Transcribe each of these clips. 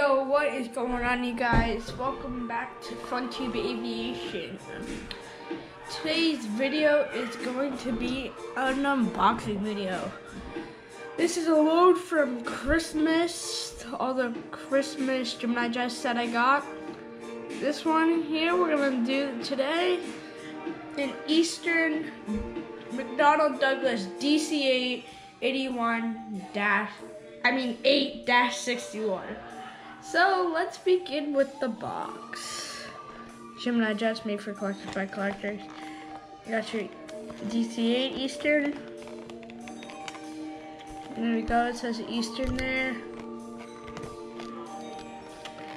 Yo, what is going on, you guys? Welcome back to FunTube Aviation. Today's video is going to be an unboxing video. This is a load from Christmas, all the Christmas Gemini Jets that I got. This one here, we're gonna do today an Eastern McDonnell Douglas DC-8 81 dash, I mean 8 dash 61. So let's begin with the box. Gemini Jets made for collectors by collectors. You got your DC-8 Eastern. There we go, it says Eastern there.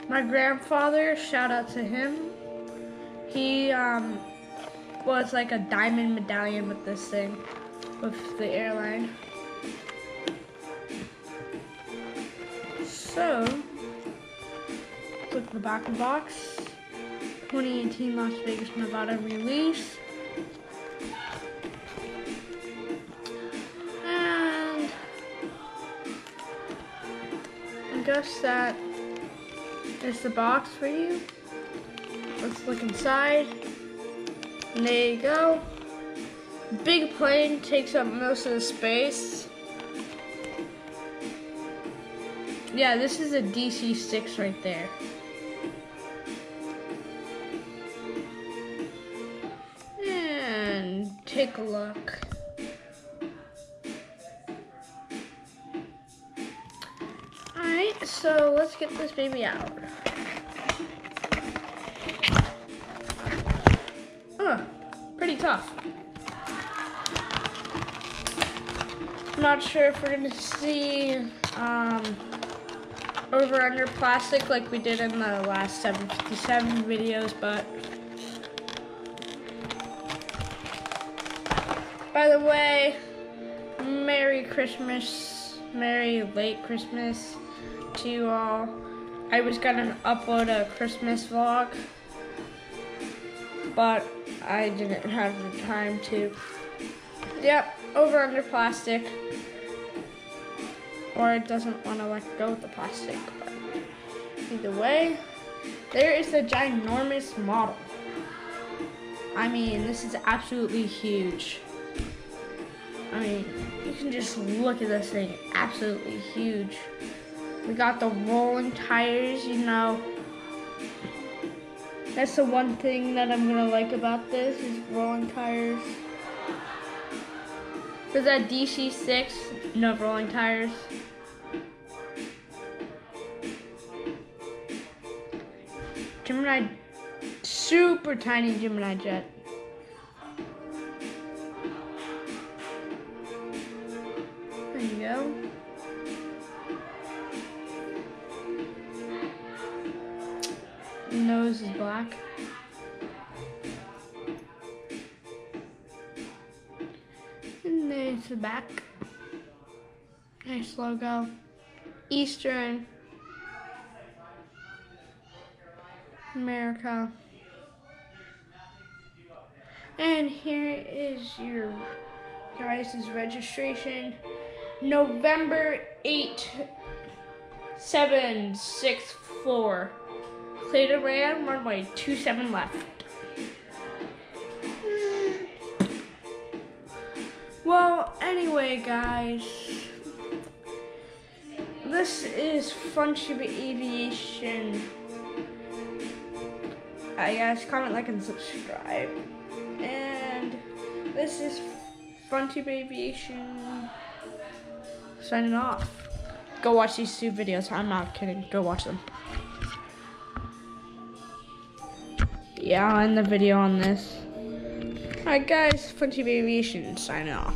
My grandfather, shout out to him. He um, was like a diamond medallion with this thing, with the airline. So, the back of the box. 2018 Las Vegas, Nevada release. And I guess that is the box for you. Let's look inside. And there you go. Big plane takes up most of the space. Yeah, this is a DC-6 right there. Take a look. Alright, so let's get this baby out. Oh, pretty tough. I'm not sure if we're gonna see um, over under plastic like we did in the last 757 videos, but by the way, Merry Christmas, Merry late Christmas to you all. I was gonna upload a Christmas vlog, but I didn't have the time to. Yep, over under plastic or it doesn't want to let go of the plastic. But either way, there is the ginormous model. I mean, this is absolutely huge. I mean, you can just look at this thing, absolutely huge. We got the rolling tires, you know. That's the one thing that I'm gonna like about this is rolling tires. Because that DC6, no rolling tires. Gemini, super tiny Gemini jet. There you go. Nose is black. And there's the back. Nice logo. Eastern. America. And here is your guys' registration. November 8, 764. Clayton Ram, runway 27 left. Well, anyway, guys, this is FunTube Aviation. Uh, I guess comment, like, and subscribe. And this is FunTube Aviation signing off. Go watch these two videos. I'm not kidding. Go watch them. Yeah, I'll end the video on this. Alright guys, FunTube Aviation signing off.